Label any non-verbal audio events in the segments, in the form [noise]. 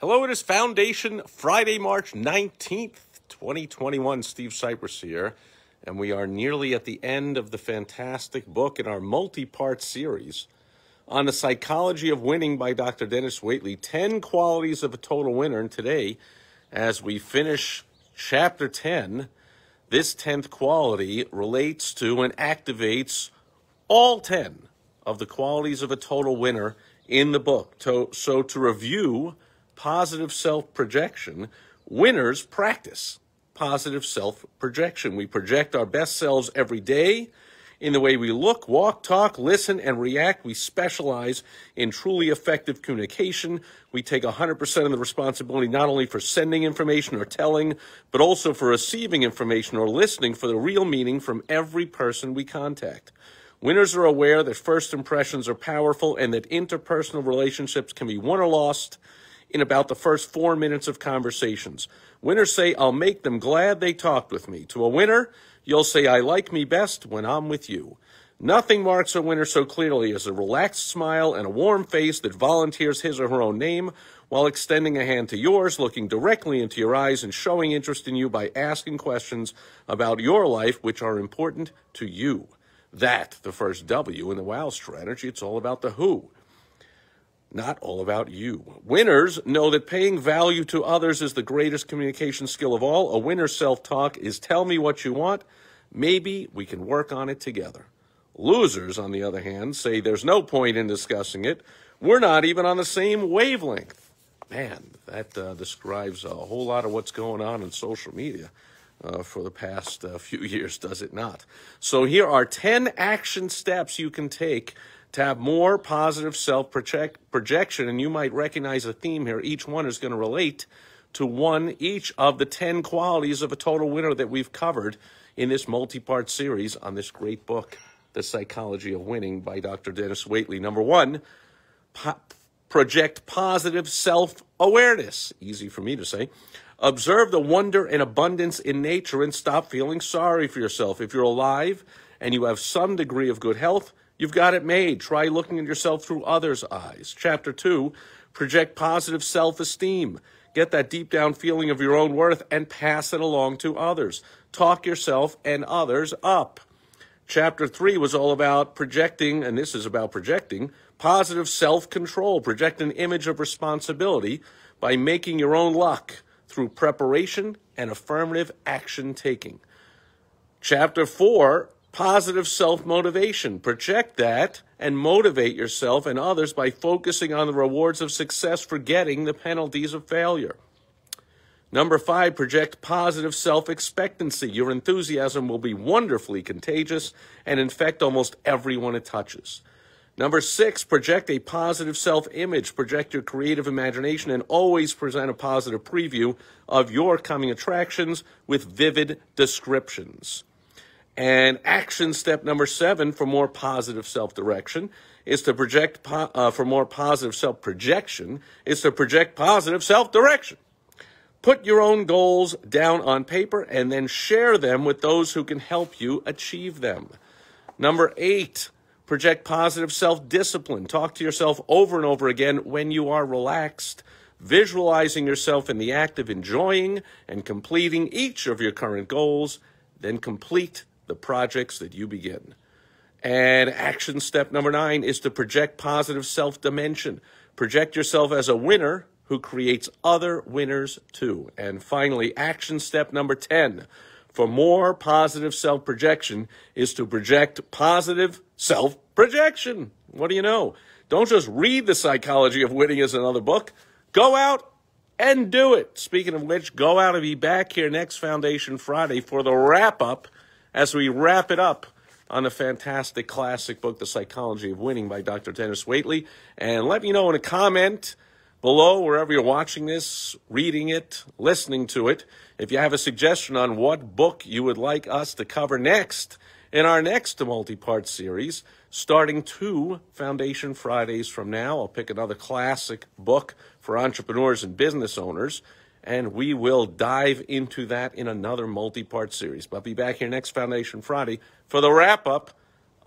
Hello, it is Foundation Friday, March 19th, 2021. Steve Sipress here, and we are nearly at the end of the fantastic book in our multi part series on the psychology of winning by Dr. Denis Waitley 10 qualities of a total winner. And today, as we finish chapter 10, this 10th quality relates to and activates all 10 of the qualities of a total winner in the book. So, so to review, positive self projection, winners practice positive self projection. We project our best selves every day in the way we look, walk, talk, listen, and react. We specialize in truly effective communication. We take 100% of the responsibility not only for sending information or telling, but also for receiving information or listening for the real meaning from every person we contact. Winners are aware that first impressions are powerful and that interpersonal relationships can be won or lost in about the first four minutes of conversations. Winners say, I'll make them glad they talked with me. To a winner, you'll say, I like me best when I'm with you. Nothing marks a winner so clearly as a relaxed smile and a warm face that volunteers his or her own name while extending a hand to yours, looking directly into your eyes and showing interest in you by asking questions about your life which are important to you. That, the first W in the WOW strategy, it's all about the who not all about you. Winners know that paying value to others is the greatest communication skill of all. A winner's self talk is tell me what you want. Maybe we can work on it together. Losers, on the other hand, say there's no point in discussing it. We're not even on the same wavelength. Man, that uh, describes a whole lot of what's going on in social media. Uh, for the past uh, [laughs] few years, does it not? So, here are 10 action steps you can take to have more positive self projection. And you might recognize a theme here. Each one is going to relate to one each of the 10 qualities of a total winner that we've covered in this multi part series on this great book, The Psychology of Winning by Dr. Denis Waitley. Number one, po- project positive self awareness. Easy for me to say. Observe the wonder and abundance in nature and stop feeling sorry for yourself. If you're alive and you have some degree of good health, You've got it made. Try looking at yourself through others' eyes. Chapter 2 Project positive self esteem. Get that deep down feeling of your own worth and pass it along to others. Talk yourself and others up. Chapter 3 was all about projecting, and this is about projecting, positive self control. Project an image of responsibility by making your own luck through preparation and affirmative action taking. Chapter 4 positive self motivation. Project that and motivate yourself and others by focusing on the rewards of success, forgetting the penalties of failure. Number five, project positive self expectancy. Your enthusiasm will be wonderfully contagious and infect almost everyone it touches. Number six, project a positive self image. Project your creative imagination and always present a positive preview of your coming attractions with vivid descriptions. And action step number seven for more positive self direction is to project, po- uh, for more positive self projection, is to project positive self direction. Put your own goals down on paper and then share them with those who can help you achieve them. Number eight, project positive self discipline. Talk to yourself over and over again when you are relaxed, visualizing yourself in the act of enjoying and completing each of your current goals, then complete the projects that you begin. And action step number nine is to project positive self dimension. Project yourself as a winner who creates other winners too. And finally, action step number 10 for more positive self projection is to project positive self projection. What do you know? Don't just read The Psychology of Winning as another book. Go out and do it. Speaking of which, go out and be back here next Foundation Friday for the wrap up as we wrap it up on the fantastic classic book, The Psychology of Winning by Dr. Denis Waitley. And let me know in a comment below, wherever you're watching this, reading it, listening to it, if you have a suggestion on what book you would like us to cover next in our next multi part series, starting two Foundation Fridays from now. I'll pick another classic book for entrepreneurs and business owners and we will dive into that in another multi part series. But be back here next Foundation Friday for the wrap up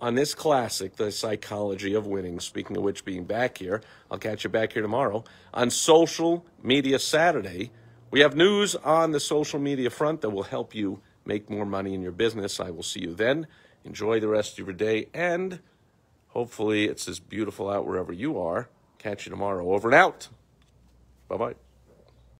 on this classic, The Psychology of Winning. Speaking of which, being back here, I'll catch you back here tomorrow on Social Media Saturday. We have news on the social media front that will help you make more money in your business. I will see you then. Enjoy the rest of your day, and hopefully, it's as beautiful out wherever you are. Catch you tomorrow. Over and out. Bye bye.